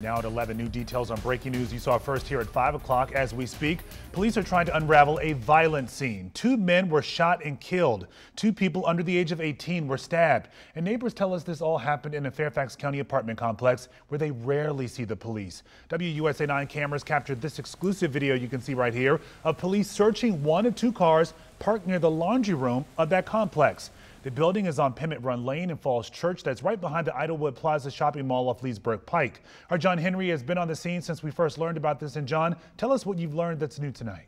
Now at 11, new details on breaking news you saw first here at 5 o'clock. As we speak, police are trying to unravel a violent scene. Two men were shot and killed. Two people under the age of 18 were stabbed. And neighbors tell us this all happened in a Fairfax County apartment complex where they rarely see the police. WUSA 9 cameras captured this exclusive video you can see right here of police searching one of two cars parked near the laundry room of that complex. The building is on Pimmit Run Lane in Falls Church. That's right behind the Idylwood Plaza shopping mall off Leesburg Pike. Our John Henry has been on the scene since we first learned about this. And John, tell us what you've learned that's new tonight.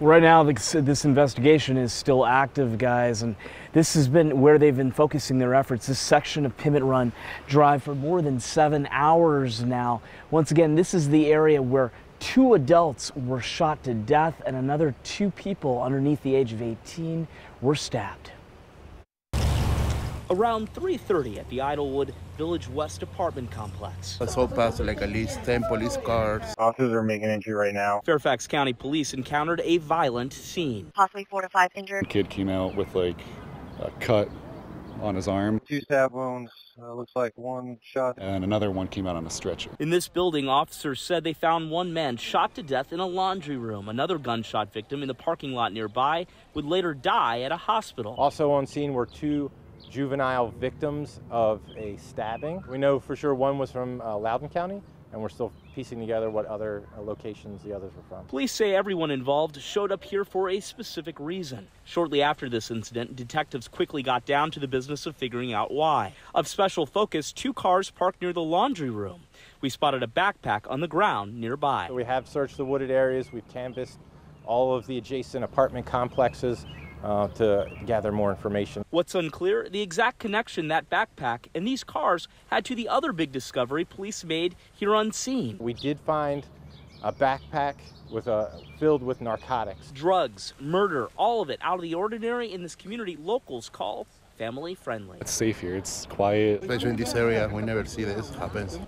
Right now, this, investigation is still active, guys, and this has been where they've been focusing their efforts. This section of Pimmit Run Drive for more than seven hours now. Once again, this is the area where Two adults were shot to death and another two people underneath the age of 18 were stabbed. Around 3.30 at the Idylwood Village West apartment complex. I saw past like at least 10 police cars. Officers are making entry right now. Fairfax County Police encountered a violent scene. Possibly four to five injured. The kid came out with like a cut on his arm. Two stab wounds. Uh, looks like one shot. And another one came out on a stretcher. In this building, officers said they found one man shot to death in a laundry room. Another gunshot victim in the parking lot nearby would later die at a hospital. Also on scene were two juvenile victims of a stabbing. We know for sure one was from uh, Loudoun County and we're still piecing together what other uh, locations the others were from. Police say everyone involved showed up here for a specific reason. Shortly after this incident, detectives quickly got down to the business of figuring out why. Of special focus, two cars parked near the laundry room. We spotted a backpack on the ground nearby. So we have searched the wooded areas, we've canvassed all of the adjacent apartment complexes uh, to gather more information. What's unclear, the exact connection that backpack and these cars had to the other big discovery police made here on scene. We did find a backpack with a filled with narcotics. Drugs, murder, all of it out of the ordinary in this community locals call family friendly. It's safe here, it's quiet. Especially in this area, we never see this happens.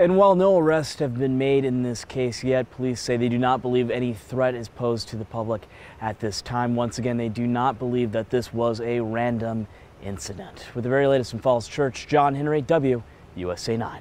And while no arrests have been made in this case yet, police say they do not believe any threat is posed to the public at this time. Once again, they do not believe that this was a random incident. With the very latest in Falls Church, John Henry, WUSA 9.